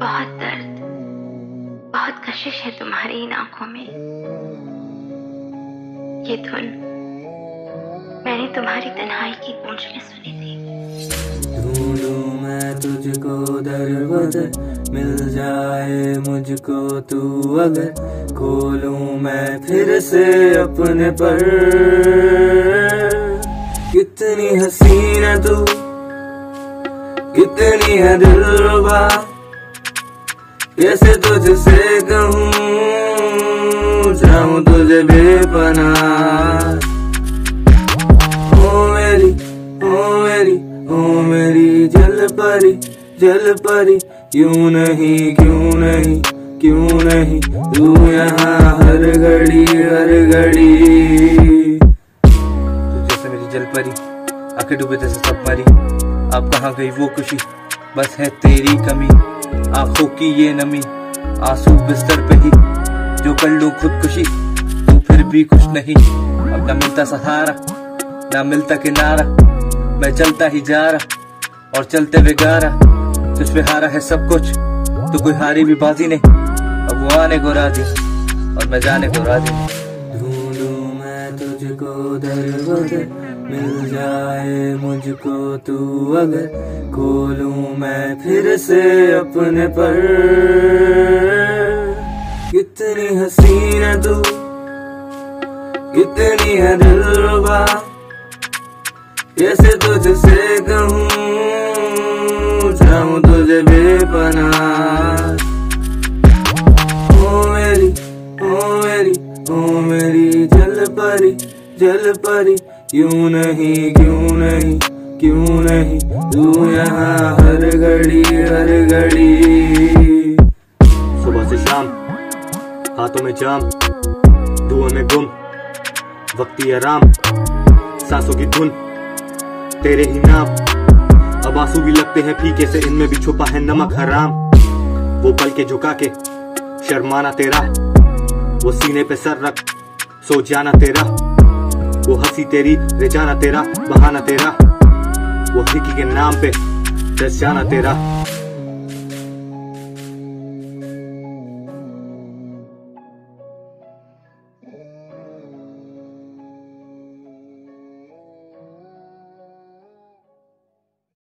बहुत दर्द, बहुत कशिश है तुम्हारी इन आँखों में। ये धुन, मैंने तुम्हारी तन्हाई की गूंज में सुनी थी। तुझको दर बदर मिल जाए मुझको तू अगर, खोलूं मैं फिर से अपने पर। कितनी हसीन है तू, कितनी है दिलरुबा। कैसे तुझसे कहूँ? चाहूँ तुझे बेपना ओ मेरी ओ मेरी ओ मेरी जल परी जल परी। क्यों नहीं क्यों नहीं क्यों नहीं? तू यहाँ हर घड़ी हर घड़ी। जैसे मेरी जल परी आँखें डूबे जैसे सब मरी अब कहाँ गई वो खुशी? बस है तेरी कमी। आँखों की ये नमी, आँसू बिस्तर पे ही, जो कर लूँ खुदकुशी, तू फिर भी कुछ नहीं। अब न मिलता सहारा, ना मिलता किनारा, मैं चलता ही जा रहा, और चलते हुए गा रहा तुझ पे हारा है सब कुछ तो कोई हारी भी बाजी नहीं। अब वो आने को राज़ी, और मैं जाने को राज़ी ढूंढूं मैं तुझको दर मिल जाए मुझको तू अगर खोलूं मैं फिर से अपने पर। कितनी हसीन है तू, कितनी है दिलरुबा, कैसे तुझसे कहूँ चाहूँ तुझे मेरी, ओ मेरी जल परी जल परी क्यों नहीं क्यों नहीं क्यों नहीं? तू यहाँ हर घड़ी हर घड़ी। सुबह से शाम, हाथों में जाम दुआ में गुम, वक्ती आराम, सांसों की धुन, तेरे ही नाम। अब आँसू भी लगते हैं फीके से, इनमें भी छुपा है नमक हराम। वो पल के झुका के, शर्माना तेरा। वो सीने पे सर रख, सो जाना तेरा। वो हँसी तेरी ले जाना तेरा, बहाना तेरा। वो हिकी के नाम पे दस जाना तेरा।